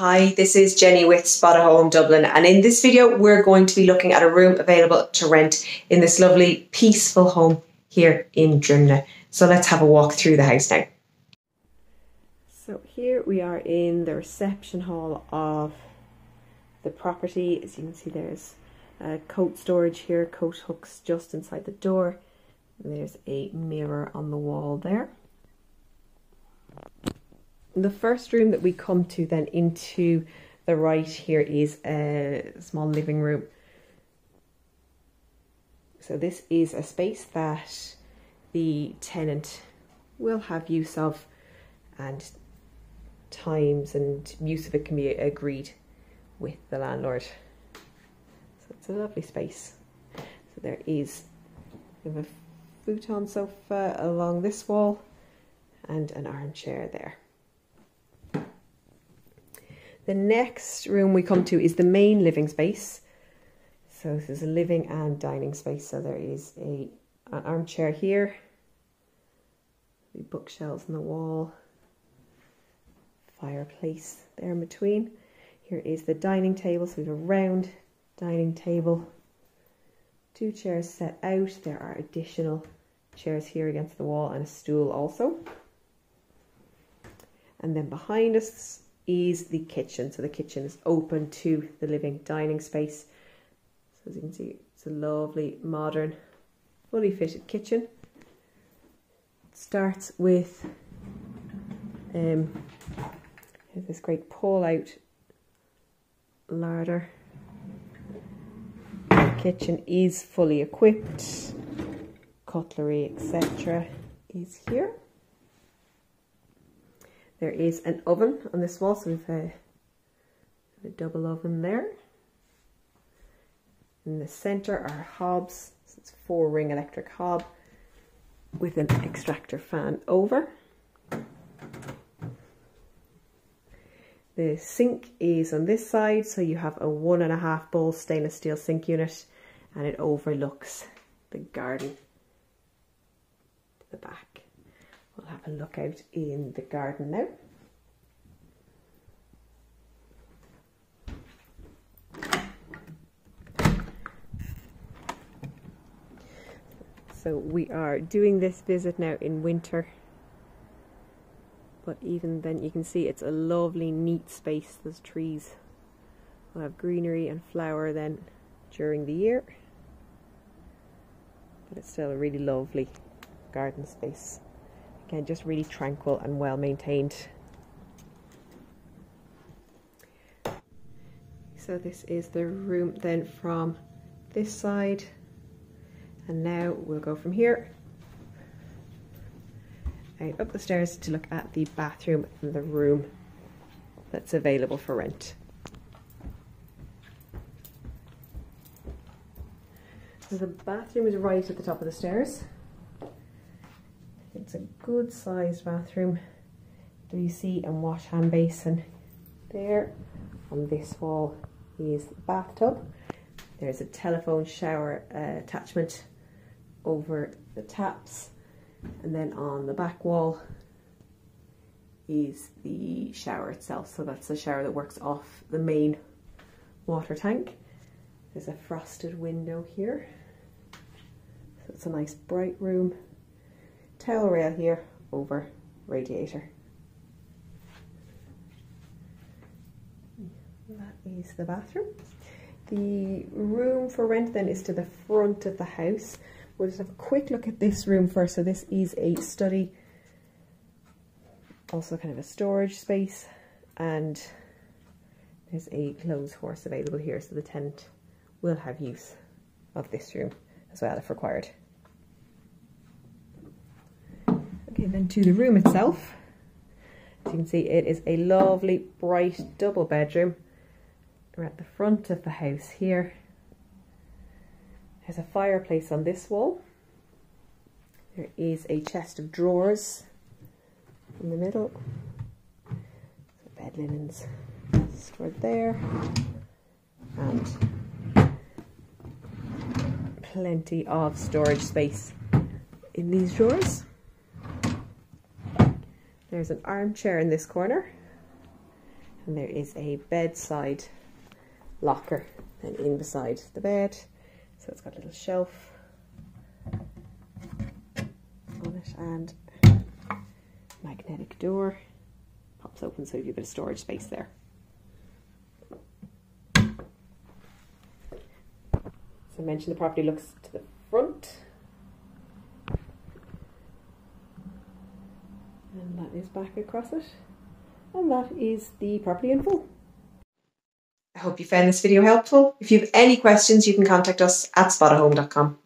Hi, this is Jenny with Spotahome Dublin, and in this video, we're going to be looking at a room available to rent in this lovely, peaceful home here in Drimnagh. So let's have a walk through the house now. So here we are in the reception hall of the property. As you can see, there's a coat storage here, coat hooks just inside the door. There's a mirror on the wall there. The first room that we come to then into the right here is a small living room. So this is a space that the tenant will have use of and times and use of it can be agreed with the landlord. So it's a lovely space. So there is a futon sofa along this wall and an armchair there. The next room we come to is the main living space. So this is a living and dining space. So there is a an armchair here, the bookshelves on the wall, fireplace there in between. Here is the dining table. So we have a round dining table, two chairs set out. There are additional chairs here against the wall and a stool also. And then behind us is the kitchen. So the kitchen is open to the living dining space. So as you can see, it's a lovely, modern, fully fitted kitchen. It starts with um, this great pull-out larder. The kitchen is fully equipped. Cutlery, etc. is here. There is an oven on this wall, so we've a, a double oven there. In the centre are hobs, so it's four ring electric hob with an extractor fan over. The sink is on this side, so you have a one and a half bowl stainless steel sink unit and it overlooks the garden to the back. We'll have a look out in the garden now. So we are doing this visit now in winter. But even then you can see it's a lovely neat space. There's trees. We'll have greenery and flower then during the year. But it's still a really lovely garden space. Again, just really tranquil and well maintained. So this is the room then from this side. And now we'll go from here out up the stairs to look at the bathroom and the room that's available for rent. So the bathroom is right at the top of the stairs. It's a good sized bathroom. WC and wash hand basin there. On this wall is the bathtub. There's a telephone shower uh, attachment over the taps. And then on the back wall is the shower itself. So that's the shower that works off the main water tank. There's a frosted window here. So it's a nice bright room towel rail here over radiator. That is the bathroom. The room for rent then is to the front of the house. We'll just have a quick look at this room first. So this is a study, also kind of a storage space, and there's a clothes horse available here. So the tenant will have use of this room as well if required. Okay, then to the room itself. As you can see, it is a lovely, bright double bedroom. We're at the front of the house here. There's a fireplace on this wall. There is a chest of drawers in the middle. So bed linens stored there. And plenty of storage space in these drawers. There's an armchair in this corner. And there is a bedside locker and in beside the bed. So it's got a little shelf on it and magnetic door. Pops open so you have got a bit of storage space there. So I mentioned the property looks to the front. And that is back across it. And that is the property in full. I hope you found this video helpful. If you have any questions, you can contact us at spotahome.com.